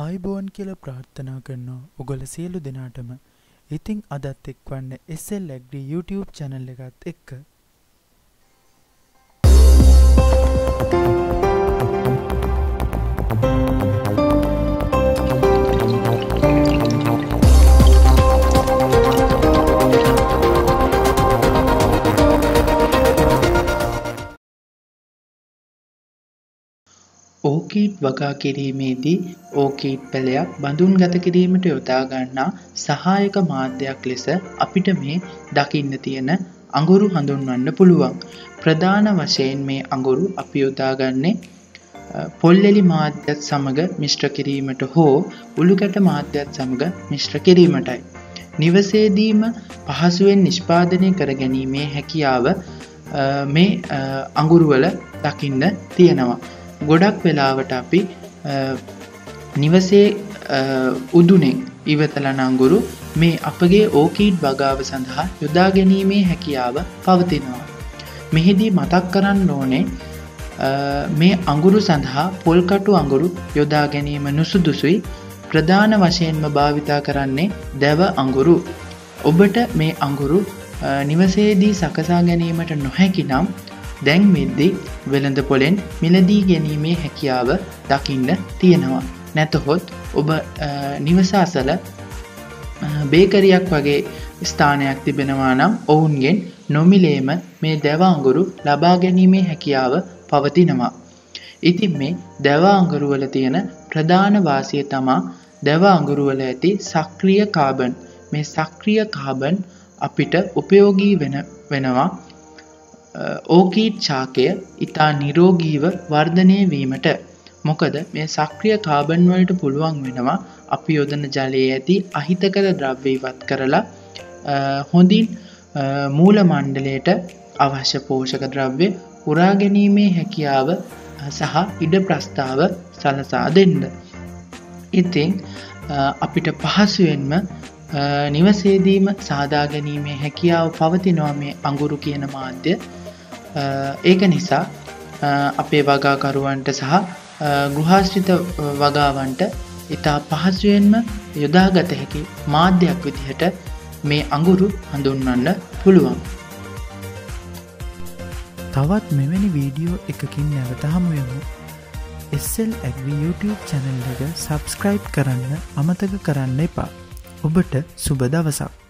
ආයිබෝන් කියල ප්‍රාර්ථනා කරනවා ඔගොල සියලු දෙනාටම. ඉතිං අදත් එක්වන්න එස්සල් ඇක්ඩි YouTube චැනල් එකත් එක්ක. ඕකීට් වගා කිරීමේදී ඕකීට් පැළයක් බඳුන් ගත කිරීමට යොදාගන්නා සහායක මාධ්‍යයක් ලෙස අපිට මේ දකින්න තියෙන අඟුරු හඳුන්වන්න පුළුවන්. ප්‍රධාන වශයෙන් මේ අඟුරු අපි යොදාගන්නේ පොල්ලෙලි මාධ්‍යත් සමඟ මිශ්‍ර කිරීමට හෝ උළුකැට මාධ්‍යත් සමඟ මිශ්‍ර කිරීමටයි. නිවසේදීම පහසුවෙන් නිෂ්පාදනය කර ගැනීමේ හැකියාව මේ අඟුරුවල දකින්න තියෙනවා. ගොඩක් වෙලාවට අපි නිවසේ උදුනෙක් ඉවතලන අංගුරු මේ අපගේ ඕකීඩ් වගාව සඳහා යොදා ගැනීමේ හැකියාව පවතිනවා. මෙහිදී මතක් කරන්න ඕනේ මේ අඟුරු සඳහා පොල්කටු අඟුරු යොදා ගැනීම නුසුදුසුයි ප්‍රධාන වශයෙන්ම භාවිතා කරන්නේ දැව අඟුරු. ඔබට මේ අඟුරු නිවසේදී සකසා ගැනීමට නොහැකි නම් දැන් මෙද්දි වෙළඳ පොලෙන් මිලදී ගැනීමේ හැකියාව දකින්න තියෙනවා. නැතහොත් ඔබ නිවසාසල බේකරයක් වගේ ස්ථානයක් තිබෙනවා නම් ඔවුන්ගෙන් නොමිලේම මේ දැවාංගුරු ලබා ගැනීමේ හැකියාව පවතිනවා. ඉතින් මේ දැවාංගුරුවල තියෙන ප්‍රධාන වාසිය තමා දැවාංගුරුවල ඇති සක්‍රිය කාබන් මේ සක්‍රිය කාබන් අපිට උපයෝගී වෙන වෙනවා ඕකීට් ශාකය ඉතා නිරෝගීව වර්ධනය වීමට මොකද මේ සක්‍රිය කාබන්වලට පුළුවන් වෙනවා අපි යොදන ජලයේ ඇති අහිතකර ද්‍රව්‍ය ඉවත් කරලා හොඳින් මූල මණ්ඩලයට අවශ්‍ය පෝෂක ද්‍රව්‍ය උරාගැනීමේ හැකියාව සහ ඉඩ ප්‍රස්ථාව සලසා දෙන්න. ඉතිං අපිට පහසුවෙන්ම නිවසේදීම සාදා ගැනීමේ හැකියාව පවතිනවා මේ අඟුරු කියන මාධ්‍ය ඒක නිසා අපේ වගාකරුවන්ට සහ ගෘහාශ්‍රිත වගාවන්ට ඉතා පහසුවෙන්ම යොදාගත හැකි මාධ්‍යයක් විදිහට මේ අඟුරු හඳුන්වන්න පුළුවන්. තවත් මෙවැනි වීඩියෝ එකකින් නැවත හමුයමු. එස්සල් ඇග්‍රි YouTube චැනල් එක සබස්ක්‍රයිබ් කරන්න අමතක කරන්න එපා. ඔබට සුබ දවසක්.